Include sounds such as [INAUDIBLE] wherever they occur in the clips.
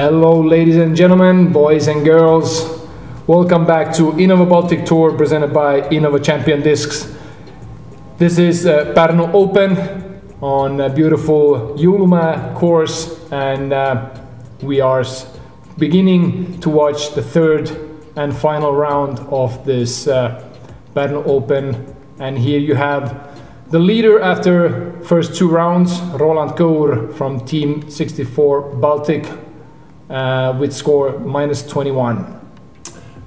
Hello, ladies and gentlemen, boys and girls. Welcome back to Innova Baltic Tour presented by Innova Champion Discs. This is uh, Pärnu Open on a beautiful Jõulumäe course, and uh, we are beginning to watch the third and final round of this uh, Pärnu Open. And here you have the leader after first two rounds, Roland Kõur from Team 64 Baltic, uh, with score minus 21.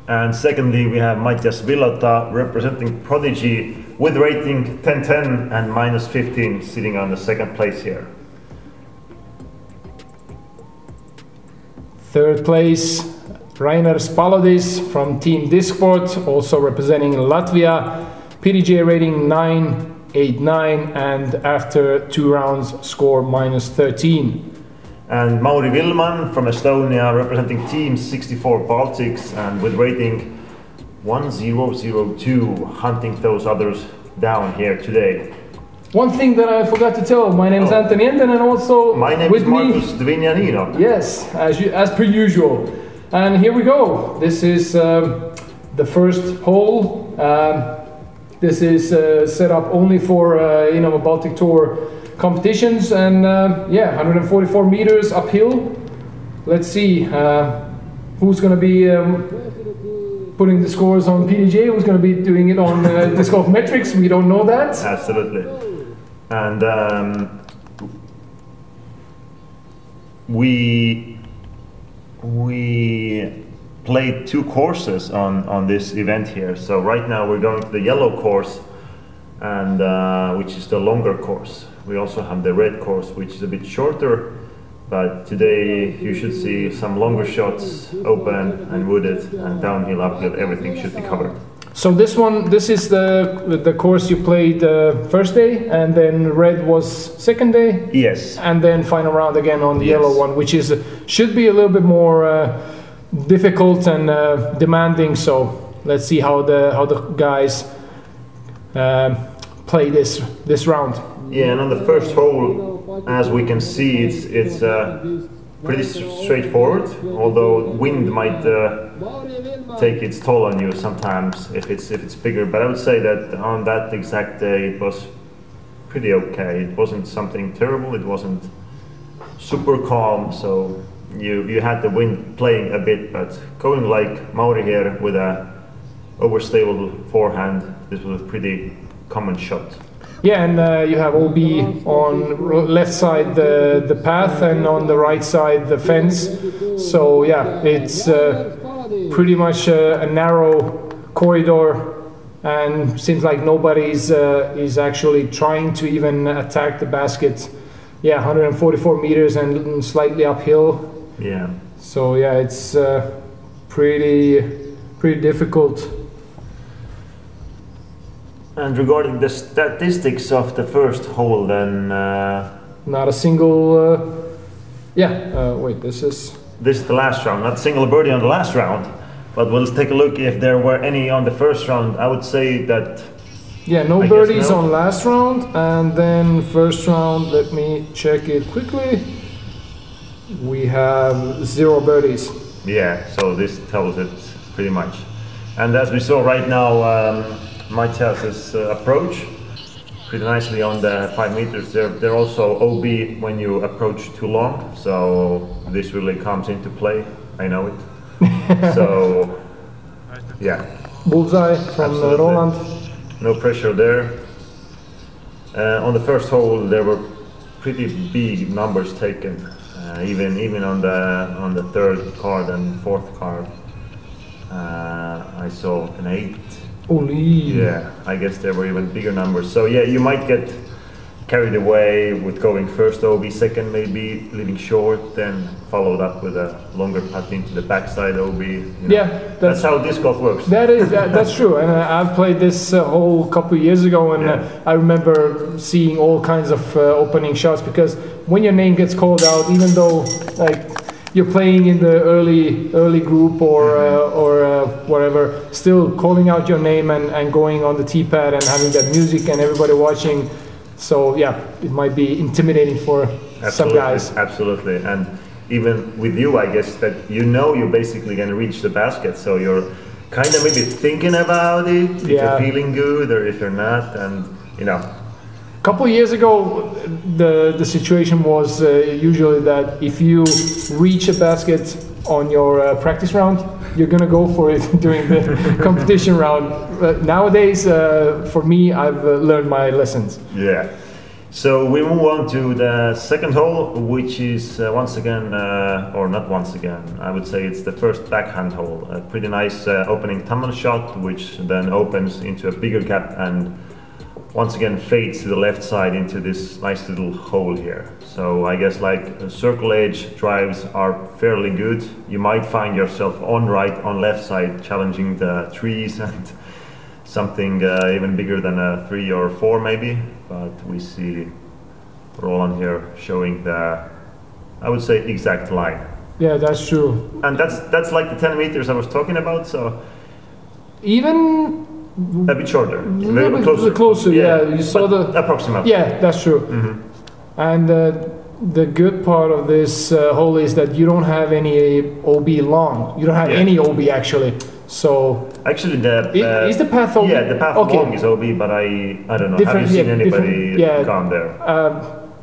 And secondly, we have Mathias Villota representing Prodigy with rating 1010 and minus 15 sitting on the second place here. Third place, Rainers Balodis from Team Discord, also representing Latvia. PDJ rating 989 and after two rounds score minus 13. And Mauri Villmann from Estonia representing Team 64 Baltics and with rating 1002, hunting those others down here today. One thing that I forgot to tell, my name is Oh. Anthony Enden and also My name with is Markus me, Dvinjaninov. yes, as, you, as per usual. And here we go. This is um, the first hole. Um, this is uh, set up only for uh, you know a Baltic Tour competitions, and uh, yeah, 144 meters uphill. Let's see uh, who's going to be um, putting the scores on PDJ. Who's going to be doing it on uh, [LAUGHS] Disc Golf Metrix? We don't know that. Absolutely. And um, we we played two courses on on this event here. So right now we're going to the yellow course, and uh, which is the longer course. We also have the red course, which is a bit shorter. But today you should see some longer shots, open and wooded, and downhill, uphill. Everything should be covered. So this one, this is the the course you played uh, first day, and then red was second day, Yes. and then final round again on the Yes. yellow one, which is should be a little bit more uh, difficult and uh, demanding. So let's see how the how the guys um, play this this round. Yeah, and on the first hole, as we can see, it's it's uh, pretty straightforward. Although wind might uh, take its toll on you sometimes if it's if it's bigger. But I would say that on that exact day, it was pretty okay. It wasn't something terrible. It wasn't super calm. So you you had the wind playing a bit, but going like Mauri here with a overstable forehand, this was pretty common shot. Yeah, and uh, you have OB on r- left side the the path, and on the right side the fence. So yeah, it's uh, pretty much a, a narrow corridor, and seems like nobody's uh, is actually trying to even attack the basket. Yeah, 144 meters and slightly uphill. Yeah. So yeah, it's uh, pretty pretty difficult. And regarding the statistics of the first hole, then uh, Not a single. Uh, yeah. Uh, wait, this is. this is the last round. Not single birdie on the last round, but we'll take a look if there were any on the first round. I would say that Yeah, no I birdies no. on last round, and then first round. Let me check it quickly. We have zero birdies. yeah. So this tells it pretty much. And as we saw right now, um, Mathias's uh, approach pretty nicely on the five meters. They're, they're also OB when you approach too long. So this really comes into play. I know it. [LAUGHS] so yeah. Bullseye from uh, Absolutely. Roland. No pressure there. Uh, on the first hole, there were pretty big numbers taken, uh, even even on the on the third card and fourth card. Uh, I saw an eight. Yeah, I guess there were even bigger numbers. So yeah, you might get carried away with going first OB, second maybe leaving short, then followed up with a longer putt into the backside OB. you know. Yeah, that's, that's how disc golf works. that is [LAUGHS] that, that's true. And uh, I've played this uh, whole couple of years ago, and Yeah. uh, I remember seeing all kinds of uh, opening shots because when your name gets called out, even though like you're playing in the early early group or uh, or uh, whatever, still calling out your name and, and going on the tee pad and having that music and everybody watching. So yeah, it might be intimidating for some Absolutely, guys. Absolutely, and even with you, I guess that you know you're basically gonna reach the basket, so you're kind of maybe thinking about it, if Yeah. you're feeling good or if you're not, and you know, A couple years ago, the the situation was uh, usually that if you reach a basket on your uh, practice round, you're gonna go for it [LAUGHS] during the [LAUGHS] competition round. But nowadays, uh, for me, I've uh, learned my lessons. Yeah. So we move on to the second hole, which is uh, once again, uh, or not once again, I would say it's the first backhand hole. A pretty nice uh, opening tunnel shot, which then opens into a bigger gap and once again fades to the left side into this nice little hole here. So I guess like uh, circle edge drives are fairly good. You might find yourself on right, on left side, challenging the trees [LAUGHS] and something uh, even bigger than a three or four maybe. But we see Roland here showing the, I would say exact line. Yeah, that's true. And that's that's like the 10 meters I was talking about. So Even a bit shorter, a little bit closer. yeah, you saw but the approximate. Yeah, that's true. And uh, the good part of this uh, hole is that you don't have any OB long. You don't have Yeah. any OB actually. So Actually, the uh, is the path OB? yeah, the path okay. long is OB, but I I don't know. Different- Have you seen yeah, anybody yeah. gone there? Um,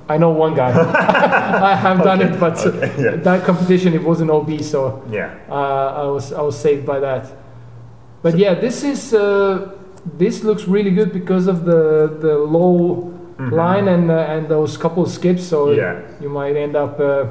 I know one guy. [LAUGHS] I have done it, but okay, yeah. that competition it wasn't OB, so Yeah, uh, I was I was saved by that. But yeah, this is uh, this looks really good because of the the low line and uh, and those couple of skips. So Mm-hmm. yeah. you might end up uh,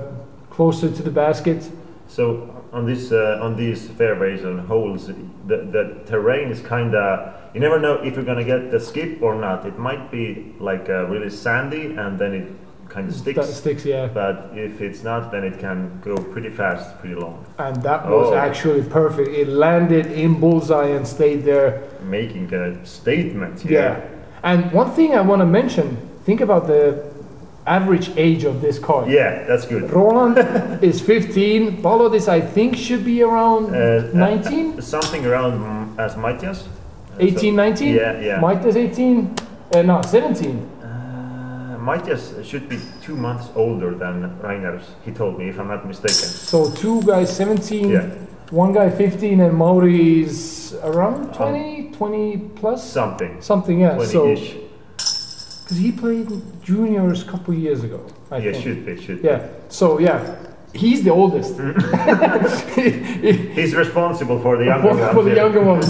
closer to the basket. So on this uh, on these fairways and holes, the the terrain is kind of you never know if you're gonna get the skip or not. It might be like uh, really sandy and then it kind of That sticks. sticks, yeah. But if it's not, then it can go pretty fast, pretty long, And that was Oh. actually perfect. It landed in bullseye and stayed there. making a statement. Yeah. And one thing I want to mention, think about the average age of this car. Yeah, that's good. Roland [LAUGHS] is 15. Paulo, this I think should be around Uh, 19, uh, something around as Mathias. Uh, 18, 19. Yeah, yeah. Is 18. Uh, no, 17. Uh, Mathias should be two months older than Rainers, he told me, if I'm not mistaken. So two guys 17, Yeah, one guy 15, and Mauri is around 20, 20 plus. something. Something, yeah. 20 So, because he played juniors a couple years ago, I Yeah, think. should be, should be. Yeah. So yeah, he's the oldest. [LAUGHS] He's responsible for the younger for, ones. for the yeah. younger ones.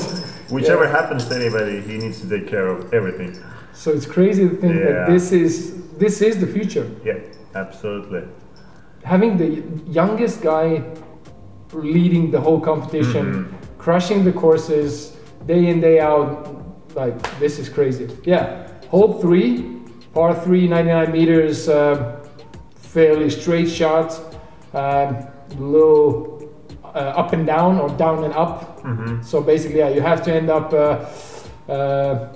Whichever yeah. happens to anybody, he needs to take care of everything. So it's crazy to think that this is this is the future. Yeah, absolutely. Having the youngest guy leading the whole competition, Mm-hmm. crushing the courses day in day out, like this is crazy. Yeah, hole three, par three, 99 meters, um, fairly straight shot, um, little uh, up and down or down and up. hmm So basically, yeah, you have to end up uh, uh,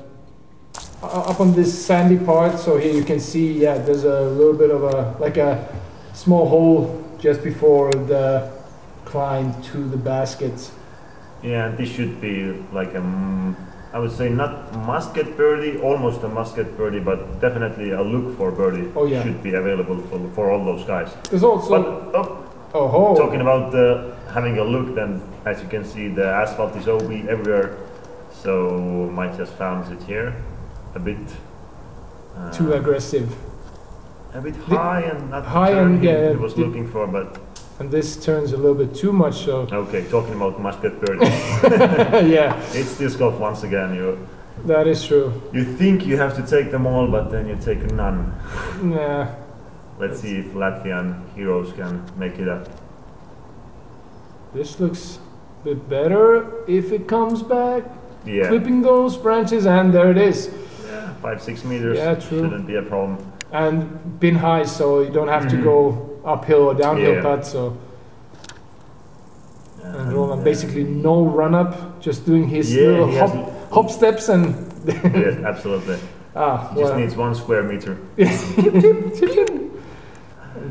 up on this sandy part. So here you can see, yeah, there's a little bit of a like a small hole just before the climb to the basket. Yeah, this should be like a, mm, would say not must get birdie, almost a must get birdie, but definitely a look for birdie Oh, yeah. should be available for, for all those guys. There's also But oh, oh, talking about uh, having a look, then as you can see, the asphalt is OB everywhere. So might just found it here, a bit. Uh, too aggressive, A bit The- high and not high the turn and, he, yeah, he was looking for, but and this turns a little bit too much. So [LAUGHS] okay. Talking about must get birdie, [LAUGHS] yeah, it's disc golf once again. You that is true. you think you have to take them all, but then you take none. Nah, Let's see if Latvian heroes can make it up. this looks a bit better if it comes back. Yeah, Clipping those branches, and there it is. Five six meters Yeah, true. shouldn't be a problem. and been high, so you don't have to Mhm. go uphill or downhill Yeah. So and And, Roland uh, basically no run up, just doing his Yeah, little he hop, hop steps and [LAUGHS] yeah, [LAUGHS] absolutely. ah, Just well, needs one square meter [LAUGHS]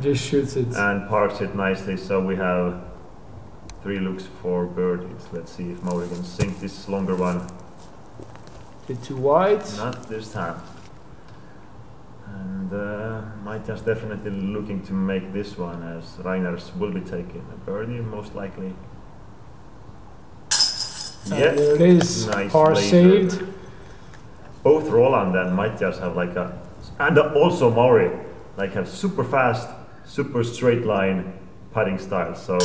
just shoots it. and parks it nicely. So we have three looks for birdies. Let's see if Mauri can sink this longer one. Bit too wide. Not this time. And uh, definitely looking to make this one as Rainers will be taking a birdie most likely. And there it is. nice Par laser. saved. Both Roland and Mathias have like a, and also Mauri, like have super fast, super straight line putting style. So,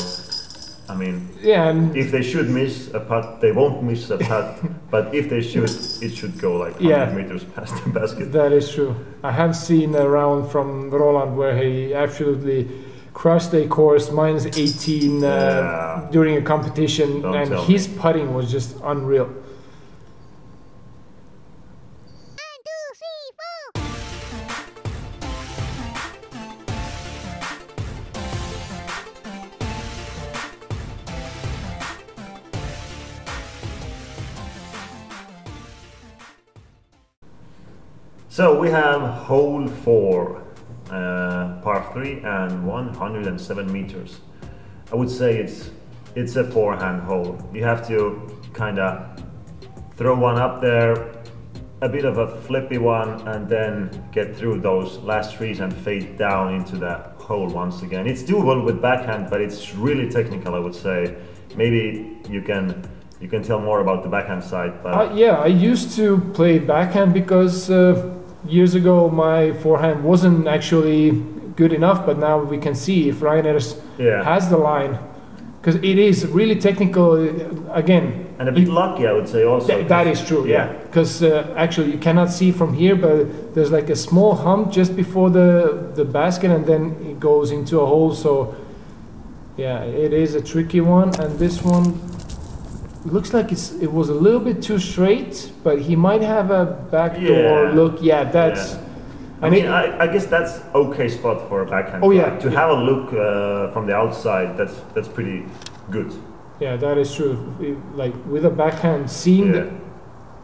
I mean, Yeah, if they should miss a putt, they won't miss a putt. [LAUGHS] but if they should, it should go like 100 Yeah. meters past the basket. that is true. I have seen a round from Roland where he absolutely crushed a course minus 18 uh, Yeah. during a competition, Don't and his putting was just unreal. So we have hole four, uh, par three and 107 meters. I would say it's it's a forehand hole. You have to kind of throw one up there, a bit of a flippy one, and then get through those last trees and fade down into the hole once again. It's doable with backhand, but it's really technical. I would say. Maybe you can you can tell more about the backhand side, but Uh, yeah, I used to play backhand because uh, years ago my forehand wasn't actually good enough, but now we can see if Rainers yeah. has the line. Because it is really technical. uh, Again, And a bit lucky, I would say also. Th- that is true, yeah. Because uh, actually, you cannot see from here, but there's like a small hump just before the the basket, and then it goes into a hole. So, yeah, it is a tricky one. And this one looks like it's it was a little bit too straight, but he might have a backdoor Yeah. look. Yeah, that's. I mean, I, I guess that's okay spot for a backhand. Oh, yeah. To have a look uh, from the outside, that's that's pretty good. Yeah, that is true. If- Like with a backhand, seeing Yeah.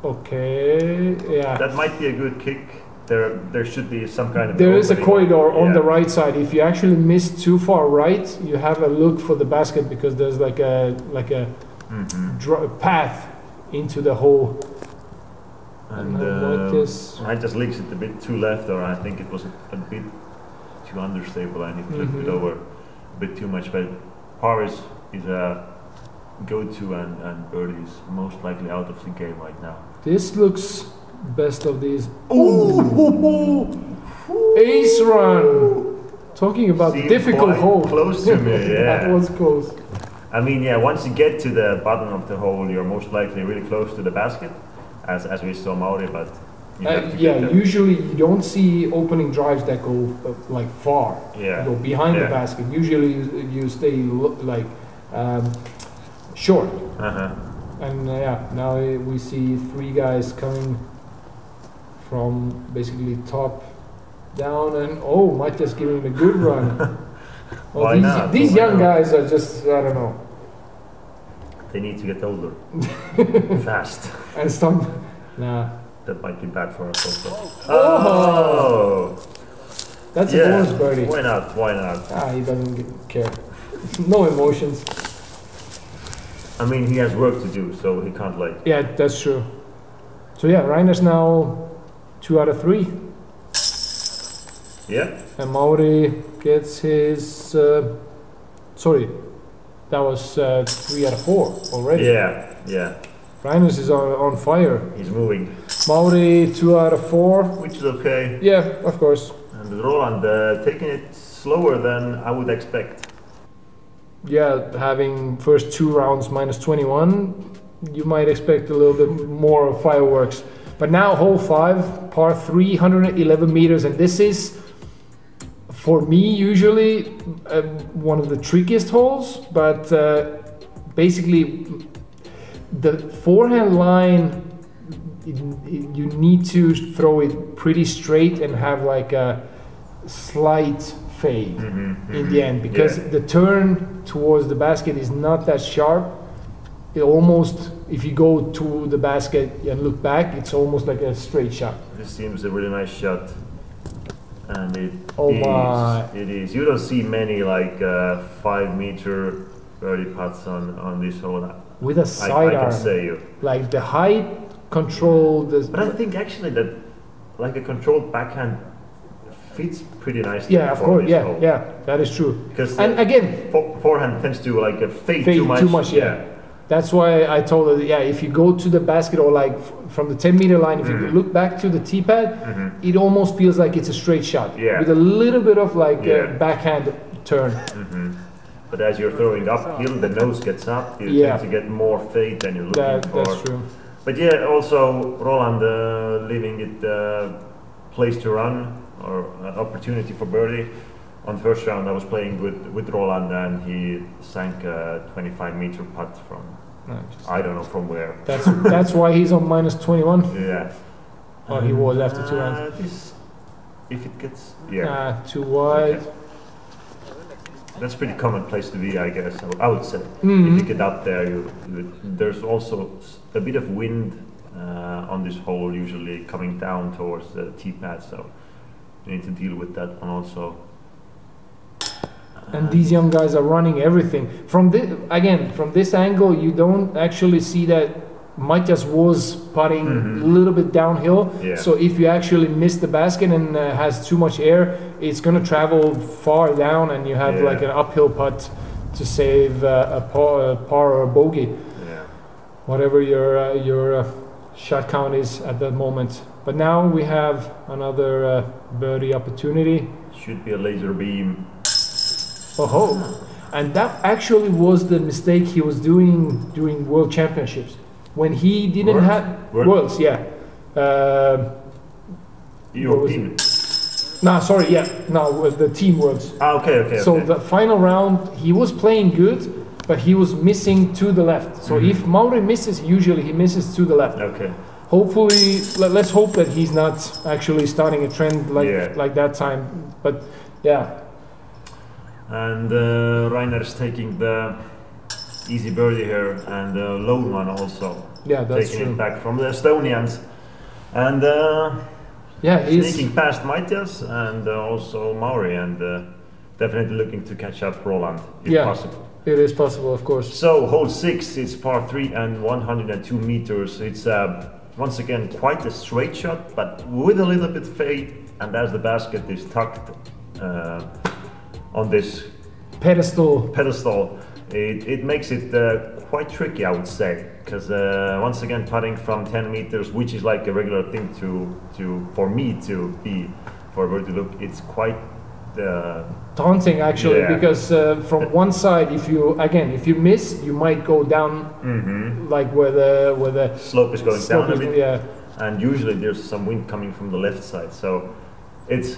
Okay, yeah. That might be a good kick. There, there should be some kind of. There is a corridor on Yeah. the right side. If you actually miss too far right, you have a look for the basket because there's like a like a Mhm. dr- path into the hole. And uh, uh, I just leaks it a bit too left, or I think it was a, a bit too understable, and it flipped it Mhm. over a bit too much. But Paris is a go-to, and and birdie is most likely out of the game right now. This looks best of these. Ooh, ace run. Talking about Seemed difficult hole. Close to me, [LAUGHS] that was close. I mean, yeah. Once you get to the bottom of the hole, you're most likely really close to the basket, as as we saw Mauri. But Uh, yeah, usually you don't see opening drives that go uh, like far. yeah, go behind Yeah. the basket. Usually you, you stay like um, short. uh-huh. And uh, yeah, now we see three guys coming from basically top down, and oh, might just giving him a good run. [LAUGHS] Well, Why these, not? these Why young guys are just I don't know, They need to get older, [LAUGHS] fast. and some. Nah, That might be bad for us also. Oh! Oh, that's a yeah. bonus birdie. Why not? Why not? Ah, he doesn't care. [LAUGHS] no emotions. I mean, he has work to do, so he can't like. Yeah, that's true. So yeah, Rainers now two out of three. Yeah. And Mauri gets his. Uh, sorry, that was uh, three out of four already. Yeah. Yeah. Rainers is on, on fire. He's moving, Mauri, two out of four. which is okay. Yeah, of course. And Roland uh, taking it slower than I would expect. Yeah, having first two rounds minus 21, you might expect a little bit more of fireworks. But now, hole five, par 311 meters, and this is, for me, usually uh, one of the trickiest holes. But uh, basically, the forehand line, it- it- you need to throw it pretty straight and have like a slight fade Mm-hmm. in the end because the turn towards the basket is not that sharp. It almost, if you go to the basket and look back, it's almost like a straight shot. This seems a really nice shot. And it Oh is- my. It is. You don't see many like uh, five meter birdie putts on, on this hole. I, With a I sidearm, can say you. like the height control. The, But I think actually that like a controlled backhand fits pretty nicely. Yeah, of course. Yeah, hole. yeah, that is true. Because And again, forehand tends to like uh, fade, Fade too much. too much, yeah. That's why I told her, yeah, if you go to the basket or like f- from the 10 meter line, if you Mhm. look back to the tee pad, Mhm. it almost feels like it's a straight shot Yeah. with a little bit of like Yeah. uh, backhand turn. Mhm. But as you're throwing uphill, the nose gets up. You Yeah. tend to get more fade than you're looking That, for. that's true. But yeah, also Roland uh, leaving it uh, place to run or uh, opportunity for birdie. On the first round, I was playing with, with Roland and he sank a 25 meter putt from No, just- I don't know from where. that's that's why he's on minus 21. Yeah. Oh, he was after two rounds. Uh, this, if it gets yeah, Ah, too wide. Okay. that's pretty common place to be, I guess. I, I would say. If you Mhm. get up there, you, you, there's also s- a bit of wind uh, on this hole, usually coming down towards the tee pad, so you need to deal with that one also. And these young guys are running everything. From this, again, from this angle, you don't actually see that Mathias was putting Mhm. a little bit downhill. Yeah. So if you actually miss the basket and uh, has too much air, it's going to travel far down, and you have Yeah. like an uphill putt to save uh, a, par, a par or a bogey, yeah. whatever your uh, your uh, shot count is at that moment. But now we have another uh, birdie opportunity. Should be a laser beam. Oh, and that actually was the mistake he was doing during World Championships when he didn't have World- Worlds. Yeah. Uh, European. no, sorry. Yeah, no, with the Team Worlds. Ah, okay, okay. So okay. the final round, he was playing good, but he was missing to the left. So Mhm. if Mauri misses, usually he misses to the left. okay. Hopefully, let, let's hope that he's not actually starting a trend like Yeah. like that time. But yeah, And uh, is taking the easy birdie here, and the lone one also yeah, that's taking true. it back from the Estonians. And uh, Yeah, he's sneaking past Mathias and uh, also Mauri, and uh, definitely looking to catch up Roland if Yeah. possible. it is possible, of course. So hole six, it's par three and 102 meters. It's uh, once again quite a straight shot, but with a little bit fade. And as the basket is tucked uh, on this Pedestal. pedestal, it, it makes it uh, quite tricky, I would say, because uh, once again, putting from 10 meters, which is like a regular thing to to for me to be for a to look, it's quite. Uh, taunting actually Yeah. because uh, from [LAUGHS] one side if you again if you miss you might go down mhm. like where the where the Slope is going slope down a is- bit. yeah and usually there's some wind coming from the left side so it's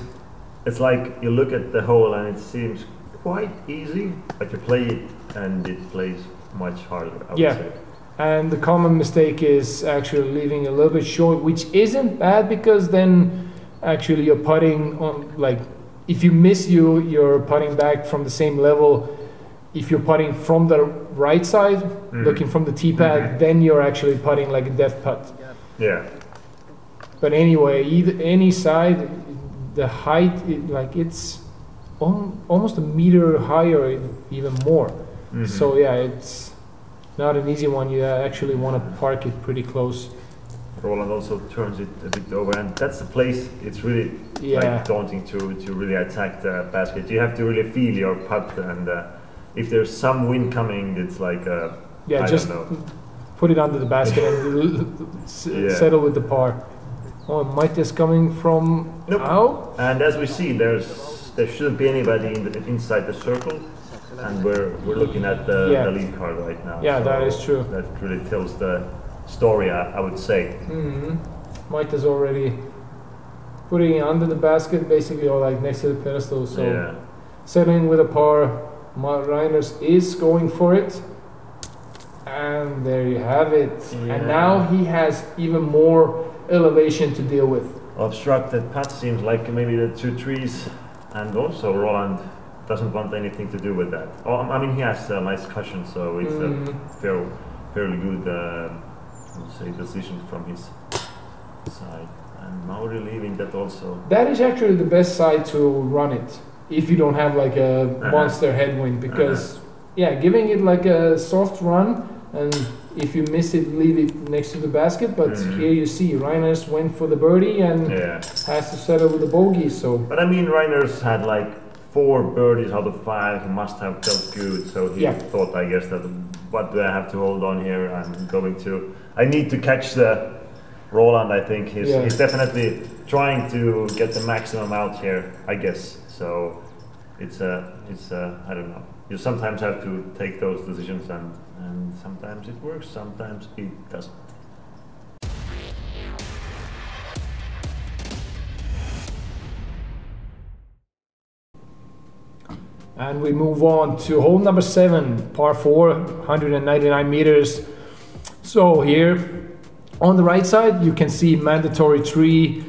it's like you look at the hole and it seems quite easy but you play it and it plays much harder I would Yeah. say. and the common mistake is actually leaving a little bit short which isn't bad because then actually you're putting on like if you miss you you're putting back from the same level if you're putting from the right side Mhm. looking from the tee pad Mhm. then you're actually putting like a death putt yeah But anyway, either any side, the height, it, like it's al- almost a meter higher, even more. Mhm. So yeah, it's not an easy one. You actually want to park it pretty close. Roland also turns it a bit over and that's the place it's really Yeah, like daunting to, to really attack the basket you have to really feel your putt and uh, if there's some wind coming it's like uh, yeah. I just don't know. put it under the basket and [LAUGHS] l- s- Yeah. settle with the par. Oh, Mike is coming from Nope. out. And as we see, there's there shouldn't be anybody in the, inside the circle, and we're we're looking at the, Yeah. the lead card right now. Yeah, that So is true. That really tells the story, I, I would say. Mm-hmm. Mike is already putting it under the basket, basically, or like next to the pedestal. So. yeah, Settling with a par, Matt Rainers is going for it. And there you have it. Yeah. And now he has even more elevation to deal with. obstructed path seems like maybe the two trees, and also Roland doesn't want anything to do with that. Oh, I mean he has a nice cushion, so it's Mm, a fair, fairly good, uh, say, decision from his side. And Mauri leaving that also. that is actually the best side to run it if you don't have like a Uh-huh. monster headwind because yeah, giving it like a soft run and if you miss it, leave it next to the basket. But Mhm. here you see, Rainers went for the birdie and Yeah. has to settle with the bogey. So But I mean, Rainers had like four birdies out of five. He must have felt good. So he Yeah. thought, I guess, that what do I have to hold on here? I'm going to. I need to catch the Roland. I think he's, Yeah. he's definitely trying to get the maximum out here. I guess so. It's a. It's a. I don't know. You sometimes have to take those decisions, and and sometimes it works. Sometimes it doesn't. And we move on to hole number seven, par four, 199 meters. So here on the right side, you can see mandatory tree.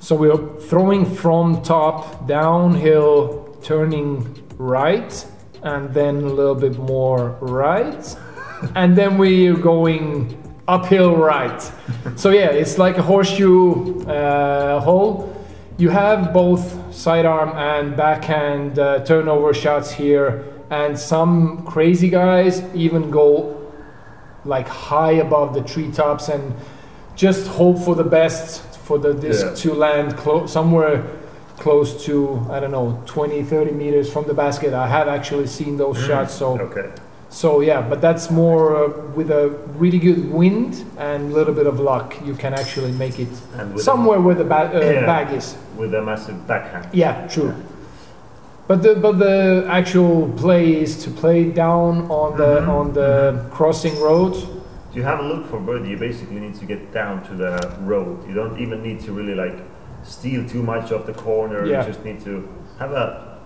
So we're throwing from top downhill, turning right, and then a little bit more right. and then we're going uphill right. so yeah, it's like a horseshoe uh, hole. You have both sidearm and backhand uh, turnover shots here, and some crazy guys even go like high above the treetops and just hope for the best for the disc Yeah. to land close somewhere close to I don't know 20 30 meters from the basket. I have actually seen those shots so Okay. so yeah, but that's more uh, with a really good wind and a little bit of luck. You can actually make it somewhere where the ba- uh, Yeah. bag is. With a massive backhand. Yeah, true. But the but the actual play is to play down on the Mhm, on the crossing road. you have a look for birdie, you basically need to get down to the road. You don't even need to really like steal too much of the corner. Yeah. You just need to have a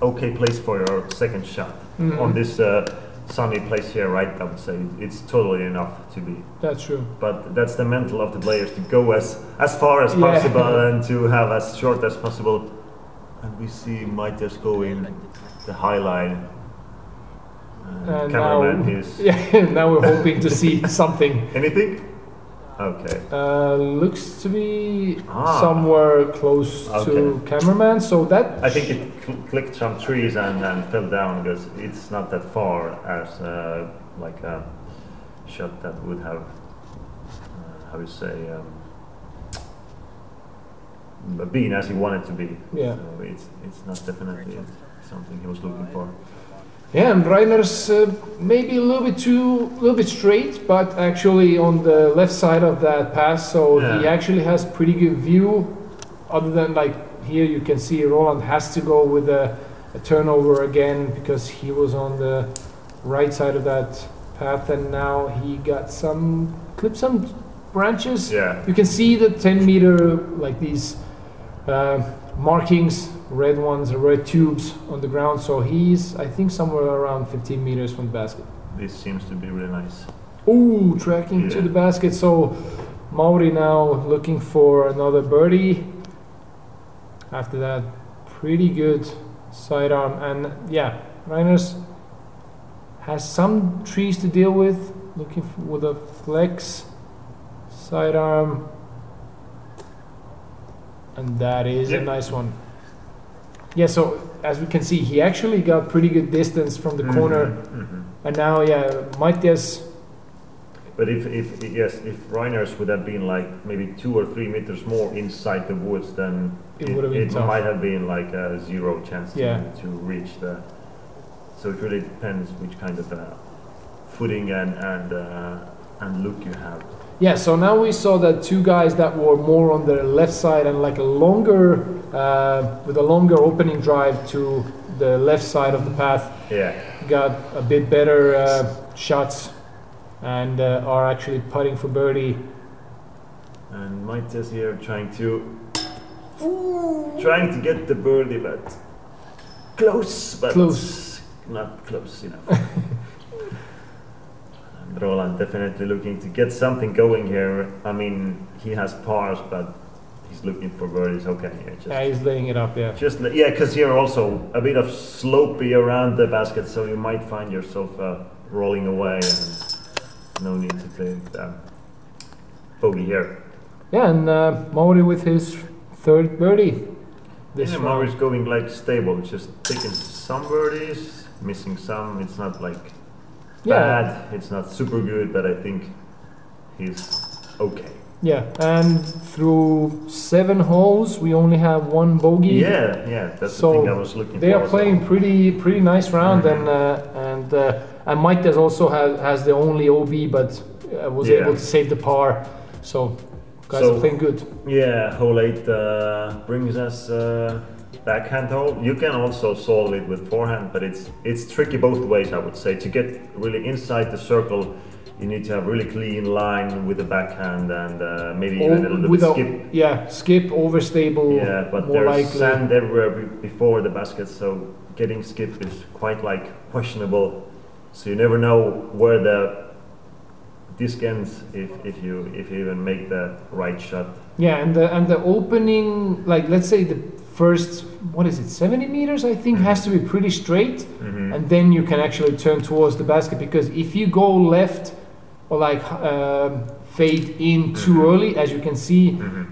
okay place for your second shot. Mhm. On this uh, sunny place here, right? I would say it's totally enough to be. That's true. But that's the mental of the players to go as as far as Yeah. possible [LAUGHS] and to have as short as possible. And we see Mathias going the high line. Uh, And now, is [LAUGHS] yeah, now we're hoping to see [LAUGHS] something. anything? Okay. Uh, looks to be Ah. somewhere close to cameraman. So that I think it cl- clicked some trees and, and fell down because it's not that far as uh, like a shot that would have, uh, how you say, um, been as he wanted to be. Yeah. So it's, it's not definitely something he was looking for. Yeah, and Rainers uh, maybe a little bit too, a little bit straight, but actually on the left side of that pass, so he actually has pretty good view. Other than like here, you can see Roland has to go with a, a turnover again because he was on the right side of that path, and now he got some clip some branches. Yeah. You can see the 10 meter like these uh, markings, red ones, red tubes on the ground. So he's, I think, somewhere around 15 meters from the basket. This seems to be really nice. Ooh, tracking to the basket. So Mauri now looking for another birdie. After that, pretty good sidearm. And yeah, Rainers has some trees to deal with. Looking for, with a flex sidearm. And that is a nice one. Yeah, so as we can see, he actually got pretty good distance from the corner. Mhm, mhm. And now, yeah, Mathias But if, if yes, if Rainers would have been like maybe two or three meters more inside the woods, then It would have been it tough. might have been like a zero chance to, to reach the. So it really depends which kind of uh, footing and and uh, and look you have. Yeah, so now we saw that two guys that were more on the left side and like a longer, uh, with a longer opening drive to the left side of the path, Yeah. got a bit better uh, shots and uh, are actually putting for birdie. And Mathias here trying to trying to get the birdie, but close, but Close. not close enough. [LAUGHS] and Roland definitely looking to get something going here. I mean, he has pars, but he's looking for birdies. Okay, yeah, just Yeah, he's laying it up, yeah. just yeah, because here also a bit of slopey around the basket, so you might find yourself uh, rolling away, and no need to play um, bogey here. Yeah, and uh, Mauri with his third birdie. This Yeah. Mauri's going like stable, just taking some birdies, missing some. It's not like Yeah. it's not super good, but I think he's okay. Yeah, and through seven holes, we only have one bogey. Yeah, yeah, that's So the thing I was looking They for. are playing well. pretty pretty nice round, Mhm. and uh, and uh, and Mike does also has, has the only OB, but uh, was Yeah. able to save the par. So guys So- are playing good. Yeah, hole 8 uh, brings us uh, backhand hole. You can also solve it with forehand, but it's it's tricky both ways, I would say. To get really inside the circle, you need to have really clean line with the backhand and uh, maybe even a little bit skip. yeah, skip, overstable, Yeah, but more there's likely. sand everywhere be- before the basket, so getting skip is quite like questionable. So you never know where the disc ends if, if you if you even make the right shot. Yeah, and the and the opening, like let's say the first, what is it, 70 meters? I think has to be pretty straight, Mhm. and then you can actually turn towards the basket. Because if you go left or like um fade in too Mhm. early, as you can see, Mhm.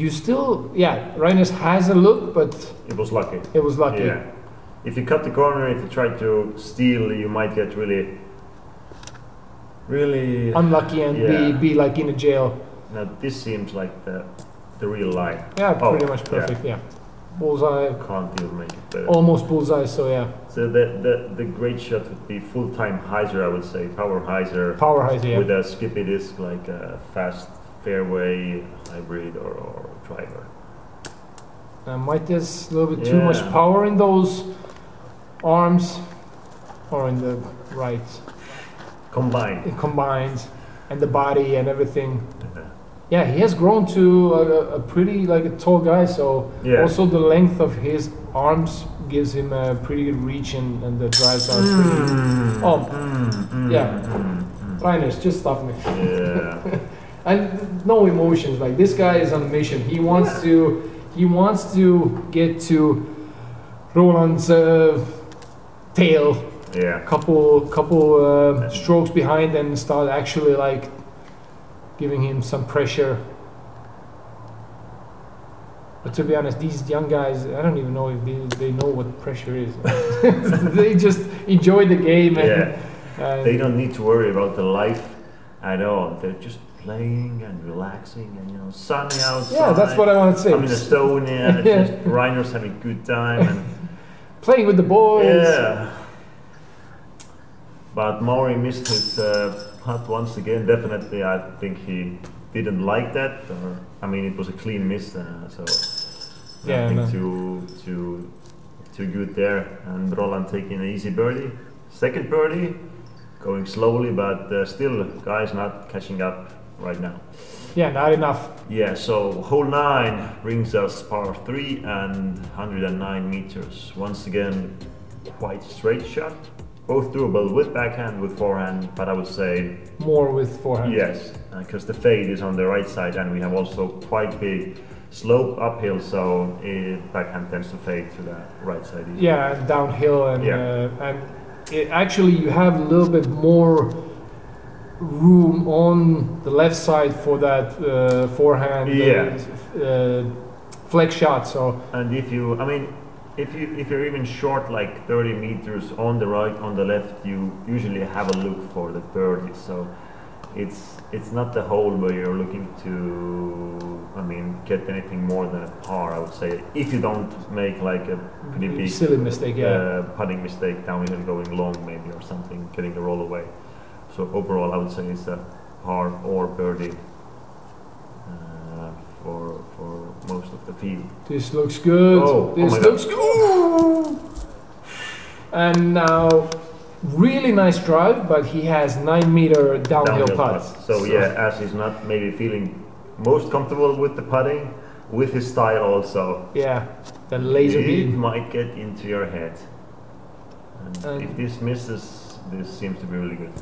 you still, yeah, Rainers has a look, but It was lucky. it was lucky. Yeah. If you cut the corner, if you try to steal, you might get really, really. Unlucky and Yeah. be, be like in a jail. now this seems like the the real line. Yeah, Oh, pretty much yeah. perfect. Yeah, bullseye, Can't even make it better. almost bullseye. So yeah, So the, the the great shot would be full time hyzer, I would say, power hyzer. power highs. Yeah, with a skippy disc like a fast fairway hybrid or, or driver. uh, might there's a little bit too much Yeah. power in those arms, or in the right. Combined. it combined and the body and everything. Yeah, he has grown to a, a pretty like a tall guy. So Yeah. also the length of his arms gives him a pretty good reach and, and the drives are pretty. Mm, Oh, mm, mm, yeah. Rainers, just stop me. Yeah. [LAUGHS] And no emotions. Like this guy is on a mission. He wants to he wants to get to Roland's uh, tail yeah. couple couple uh, strokes behind and start actually like giving him some pressure. But to be honest, these young guys, I don't even know if they, they know what pressure is. [LAUGHS] they just enjoy the game and, Yeah. and They don't need to worry about the life at all. They're just playing and relaxing and you know sunny outside. yeah, that's what I want to say. I'm in Estonia, Yeah. [LAUGHS] just Rainers having a good time and [LAUGHS] Playing with the boys. Yeah. But Mauri missed his uh, putt once again. Definitely, I think he didn't like that. Or, I mean, it was a clean miss, uh, so Yeah, nothing no. too too too good there. And Roland taking an easy birdie, second birdie, going slowly, but uh, still, guys not catching up right now. Yeah, not enough. Yeah, so hole 9 brings us par 3 and 109 meters. Once again, quite straight shot. Both doable with backhand, with forehand, but I would say More with forehand. yes, because the fade is on the right side and we have also quite big slope uphill, so it, backhand tends to fade to the right side. easier. Yeah, and downhill and Yeah. uh, and it, actually you have a little bit more room on the left side for that uh, forehand uh, Yeah. uh, flex shot. So And if you, I mean, if you if you're even short like 30 meters on the right, on the left, you usually have a look for the birdie. So it's it's not the hole where you're looking to, I mean, get anything more than a par. I would say if you don't make like a pretty big silly mistake, yeah. uh, putting mistake downhill going long maybe or something, getting the roll away. So overall, I would say it's a par or birdie uh, for for most of the field. This looks good. Oh, oh this my looks good. And now, really nice drive, but he has nine meter downhill, downhill putt. putt. So, yeah, as he's not maybe feeling most comfortable with the putting, with his style also, yeah, the laser it beam. might get into your head. And And- if this misses, this seems to be really good.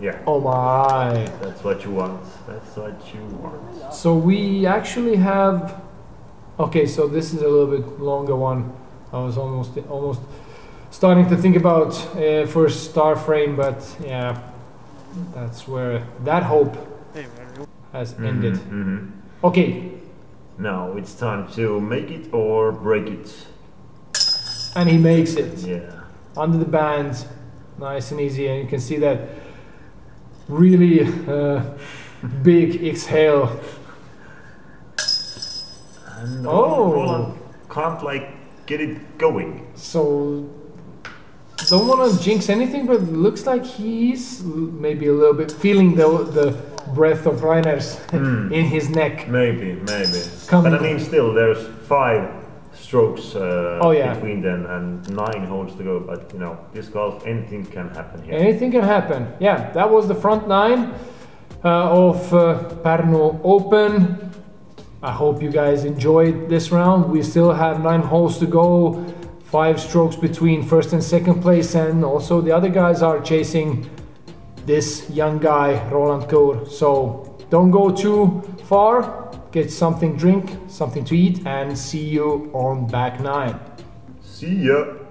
Yeah, Oh my! that's what you want. That's what you want. So we actually have. Okay, so this is a little bit longer one. I was almost almost starting to think about uh, for star frame, but yeah, that's where that hope has ended. Mhm. Okay, Now it's time to make it or break it. and he makes it Yeah. under the band. nice and easy, and you can see that really uh, big exhale. And Oh. Roland can't like get it going. So don't want to jinx anything, but looks like he's maybe a little bit feeling the the breath of Rainers' Hmm. [LAUGHS] in his neck. Maybe, maybe. Coming- But I mean, still, there's five strokes uh, Oh, yeah. between them and nine holes to go. But you know, disc golf, anything can happen here. Anything can happen. Yeah, that was the front nine uh, of uh, Open. I hope you guys enjoyed this round. We still have nine holes to go, five strokes between first and second place, and also the other guys are chasing this young guy, Roland Kõur. So don't go too far. Get something drink, something to eat, and see you on back nine. See ya.